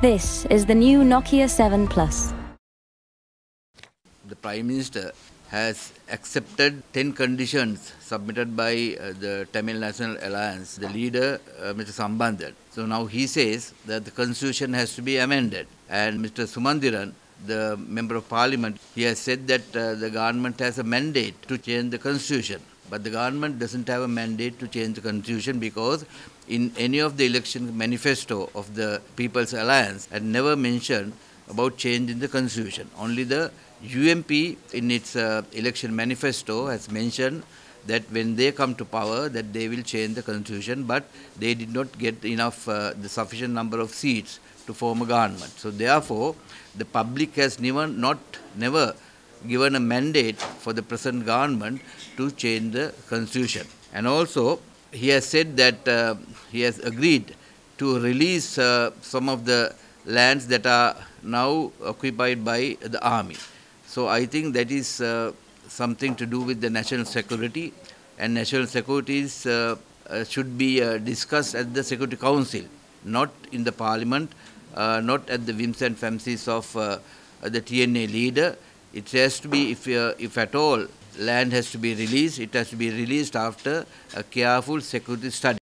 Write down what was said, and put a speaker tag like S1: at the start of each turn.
S1: This is the new Nokia 7 Plus.
S2: The Prime Minister has accepted 10 conditions submitted by uh, the Tamil National Alliance, the leader, uh, Mr. Sampanthan. So now he says that the constitution has to be amended. And Mr. Sumanthiran, the member of parliament, he has said that uh, the government has a mandate to change the constitution. But the government doesn't have a mandate to change the constitution because in any of the election manifesto of the People's Alliance had never mentioned about change in the constitution. Only the UNP in its uh, election manifesto has mentioned that when they come to power that they will change the constitution but they did not get enough uh, the sufficient number of seats to form a government so therefore the public has never not never given a mandate for the present government to change the constitution and also he has said that uh, he has agreed to release uh, some of the lands that are now occupied by the army. So I think that is uh, something to do with the national security and national securities uh, uh, should be uh, discussed at the Security Council, not in the parliament, not at the whims and fancies of the TNA leader. It has to be, if, uh, if at all, land has to be released, it has to be released after a careful security study.